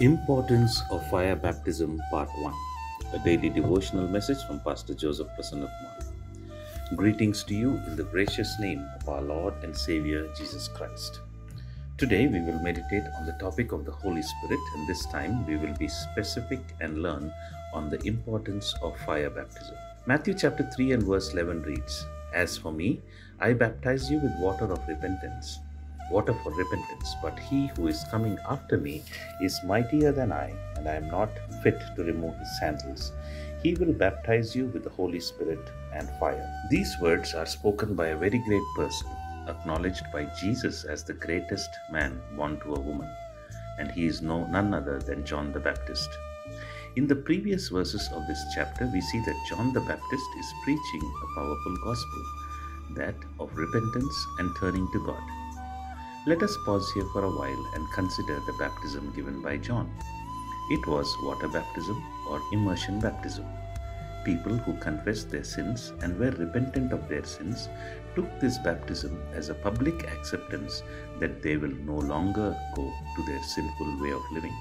Importance of Fire Baptism Part 1 A daily devotional message from Pastor Joseph Prasanna Kumar. Greetings to you in the gracious name of our Lord and Savior Jesus Christ. Today we will meditate on the topic of the Holy Spirit, and this time we will be specific and learn on the importance of fire baptism. Matthew chapter 3 and verse 11 reads As for me, I baptize you with water of repentance water for repentance. But he who is coming after me is mightier than I, and I am not fit to remove his sandals. He will baptize you with the Holy Spirit and fire. These words are spoken by a very great person, acknowledged by Jesus as the greatest man born to a woman, and he is no none other than John the Baptist. In the previous verses of this chapter, we see that John the Baptist is preaching a powerful gospel, that of repentance and turning to God. Let us pause here for a while and consider the baptism given by John. It was water baptism or immersion baptism. People who confessed their sins and were repentant of their sins took this baptism as a public acceptance that they will no longer go to their sinful way of living.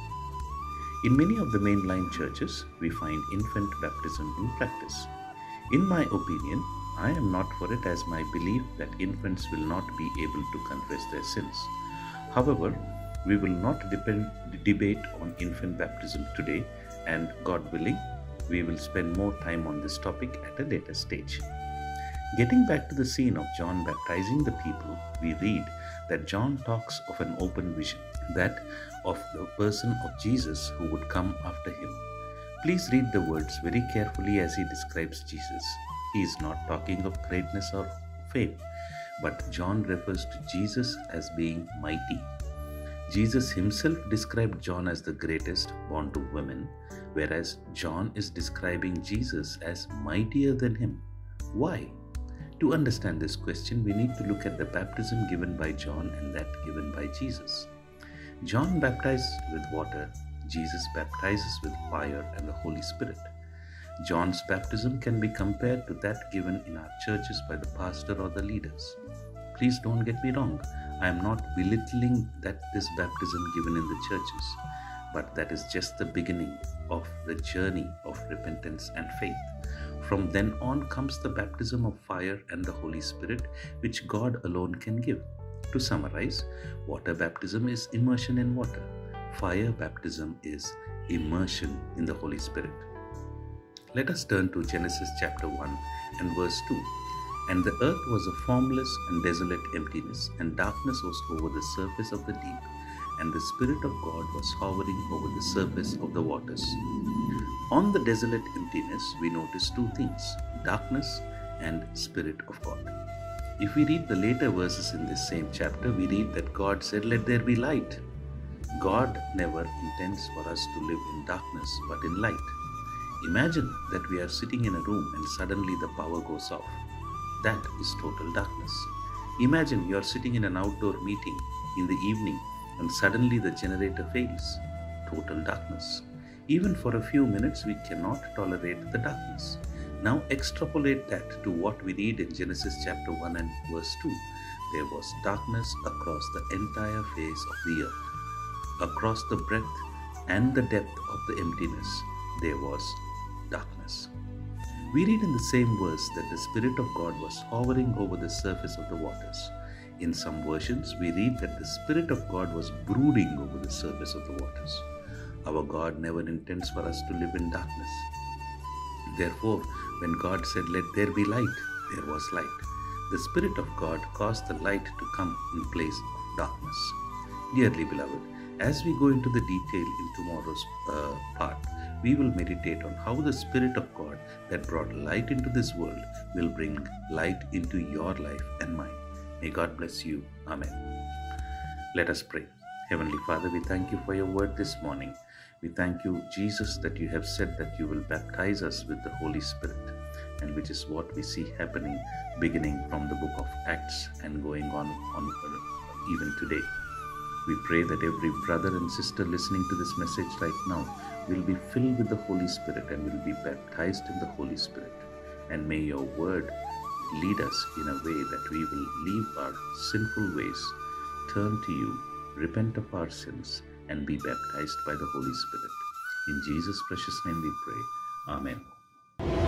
In many of the mainline churches, we find infant baptism in practice. In my opinion, I am not for it as my belief that infants will not be able to confess their sins. However, we will not depend, debate on infant baptism today, and God willing, we will spend more time on this topic at a later stage. Getting back to the scene of John baptizing the people, we read that John talks of an open vision, that of the person of Jesus who would come after him. Please read the words very carefully as he describes Jesus. He is not talking of greatness or fame, but John refers to Jesus as being mighty. Jesus himself described John as the greatest born to women, whereas John is describing Jesus as mightier than him. Why? To understand this question, we need to look at the baptism given by John and that given by Jesus. John baptized with water, Jesus baptizes with fire and the Holy Spirit. John's baptism can be compared to that given in our churches by the pastor or the leaders. Please don't get me wrong, I am not belittling that this baptism given in the churches, but that is just the beginning of the journey of repentance and faith. From then on comes the baptism of fire and the Holy Spirit, which God alone can give. To summarize, water baptism is immersion in water, fire baptism is immersion in the Holy Spirit. Let us turn to Genesis chapter 1 and verse 2. And the earth was a formless and desolate emptiness, and darkness was over the surface of the deep, and the Spirit of God was hovering over the surface of the waters. On the desolate emptiness, we notice two things darkness and Spirit of God. If we read the later verses in this same chapter, we read that God said, Let there be light. God never intends for us to live in darkness but in light. Imagine that we are sitting in a room and suddenly the power goes off. That is total darkness. Imagine you are sitting in an outdoor meeting in the evening and suddenly the generator fails. Total darkness. Even for a few minutes, we cannot tolerate the darkness. Now extrapolate that to what we read in Genesis chapter 1 and verse 2. There was darkness across the entire face of the earth. Across the breadth and the depth of the emptiness, there was. We read in the same verse that the Spirit of God was hovering over the surface of the waters. In some versions, we read that the Spirit of God was brooding over the surface of the waters. Our God never intends for us to live in darkness. Therefore, when God said, Let there be light, there was light. The Spirit of God caused the light to come in place of darkness. Dearly beloved, as we go into the detail in tomorrow's uh, part, we will meditate on how the Spirit of God that brought light into this world will bring light into your life and mine. May God bless you. Amen. Let us pray. Heavenly Father, we thank you for your word this morning. We thank you, Jesus, that you have said that you will baptize us with the Holy Spirit, and which is what we see happening beginning from the book of Acts and going on, on even today. We pray that every brother and sister listening to this message right now will be filled with the Holy Spirit and will be baptized in the Holy Spirit. And may your word lead us in a way that we will leave our sinful ways, turn to you, repent of our sins, and be baptized by the Holy Spirit. In Jesus' precious name we pray. Amen.